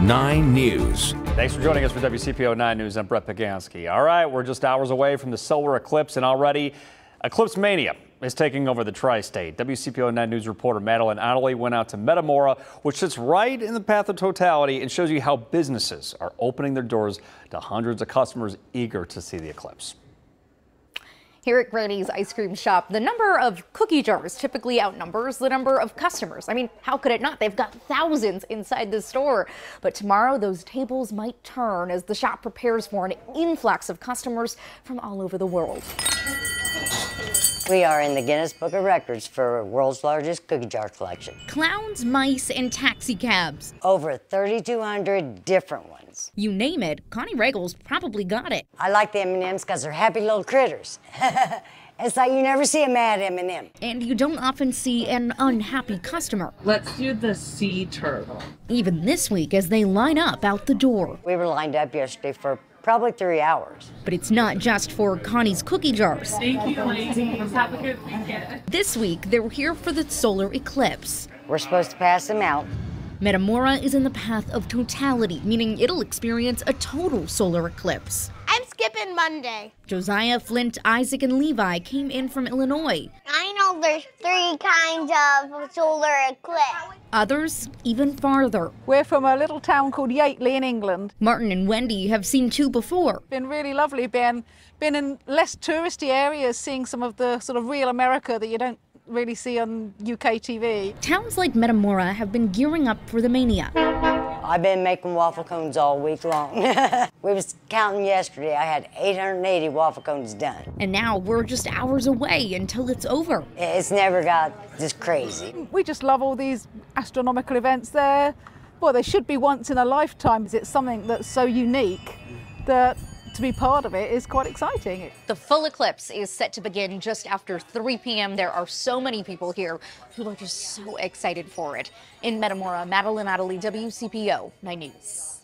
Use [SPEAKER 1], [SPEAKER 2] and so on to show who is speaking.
[SPEAKER 1] 9 News.
[SPEAKER 2] Thanks for joining us for WCPO 9 News. I'm Brett Pagansky. All right, we're just hours away from the solar eclipse, and already Eclipse Mania is taking over the tri-state. WCPO 9 News reporter Madeline Ottley went out to Metamora, which sits right in the path of totality and shows you how businesses are opening their doors to hundreds of customers eager to see the eclipse.
[SPEAKER 3] Here at Granny's Ice Cream Shop, the number of cookie jars typically outnumbers the number of customers. I mean, how could it not? They've got thousands inside the store. But tomorrow, those tables might turn as the shop prepares for an influx of customers from all over the world.
[SPEAKER 4] We are in the Guinness Book of Records for world's largest cookie jar collection.
[SPEAKER 3] Clowns, mice, and taxi cabs.
[SPEAKER 4] Over 3,200 different ones.
[SPEAKER 3] You name it, Connie Regal's probably got it.
[SPEAKER 4] I like the M&Ms because they're happy little critters. it's like you never see a mad M&M.
[SPEAKER 3] And you don't often see an unhappy customer.
[SPEAKER 5] Let's do the sea turtle.
[SPEAKER 3] Even this week as they line up out the door.
[SPEAKER 4] We were lined up yesterday for probably three hours.
[SPEAKER 3] But it's not just for Connie's cookie jars.
[SPEAKER 5] Thank you, ladies. Have a good weekend.
[SPEAKER 3] This week, they're here for the solar eclipse.
[SPEAKER 4] We're supposed to pass them out.
[SPEAKER 3] Metamora is in the path of totality, meaning it'll experience a total solar eclipse.
[SPEAKER 6] I'm skipping Monday.
[SPEAKER 3] Josiah, Flint, Isaac, and Levi came in from Illinois.
[SPEAKER 6] I know there's three kinds of solar eclipse.
[SPEAKER 3] Others, even farther.
[SPEAKER 7] We're from a little town called Yateley in England.
[SPEAKER 3] Martin and Wendy have seen two before.
[SPEAKER 7] Been really lovely, been, been in less touristy areas, seeing some of the sort of real America that you don't really see on UK TV.
[SPEAKER 3] Towns like Metamora have been gearing up for the mania.
[SPEAKER 4] I've been making waffle cones all week long. we was counting yesterday. I had 880 waffle cones done.
[SPEAKER 3] And now we're just hours away until it's over.
[SPEAKER 4] It's never got this crazy.
[SPEAKER 7] We just love all these astronomical events there. Well, they should be once in a lifetime. It's something that's so unique that to be part of it is quite exciting.
[SPEAKER 3] The full eclipse is set to begin just after 3 p.m. There are so many people here who are just so excited for it. In Metamora, Madeline Ottley, WCPO 9 News.